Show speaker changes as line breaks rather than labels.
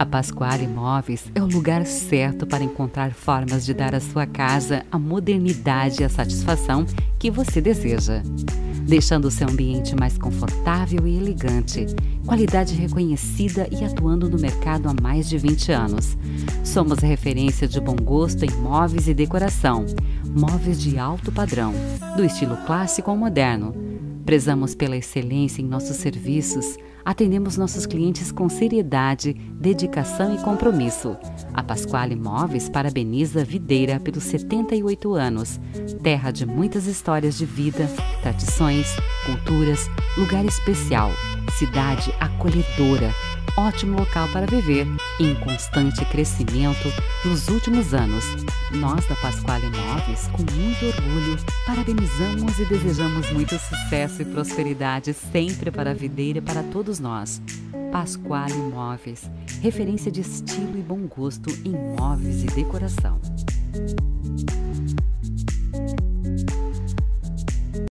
A Pasquale Imóveis é o lugar certo para encontrar formas de dar à sua casa a modernidade e a satisfação que você deseja. Deixando seu ambiente mais confortável e elegante, qualidade reconhecida e atuando no mercado há mais de 20 anos. Somos referência de bom gosto em móveis e decoração, móveis de alto padrão, do estilo clássico ao moderno. Prezamos pela excelência em nossos serviços. Atendemos nossos clientes com seriedade, dedicação e compromisso. A Pasquale Imóveis parabeniza Videira pelos 78 anos, terra de muitas histórias de vida, tradições, culturas, lugar especial, cidade acolhedora ótimo local para viver, em constante crescimento nos últimos anos. Nós da Pasquale Imóveis, com muito orgulho, parabenizamos e desejamos muito sucesso e prosperidade sempre para a videira e para todos nós. Pasquale Imóveis, referência de estilo e bom gosto em móveis e decoração.